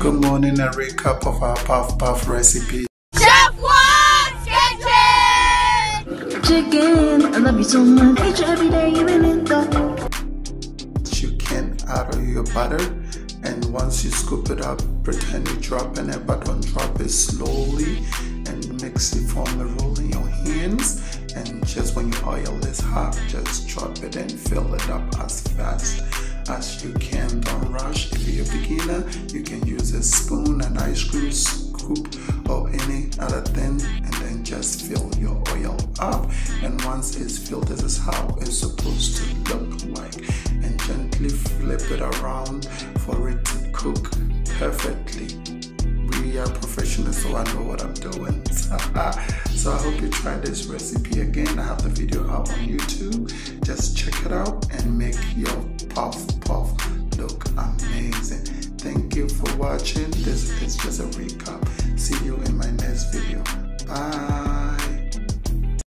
Good morning, a recap of our puff puff recipe. Chef One's Kitchen! Chicken, I love you so much. Eat you every day, even in the. You can add your butter, and once you scoop it up, pretend you're dropping it, but don't drop it slowly, and mix it from the roll in your hands. And just when your oil is hot, just drop it and fill it up as fast as you can. Don't rush. If you're a beginner, spoon, an ice cream scoop, or any other thing, and then just fill your oil up. And once it's filled, this is how it's supposed to look like. And gently flip it around for it to cook perfectly. We are professionals, so I know what I'm doing. so I hope you try this recipe again. I have the video out on YouTube. Just check it out and make your puff. Thank you for watching. This is just a recap. See you in my next video. Bye.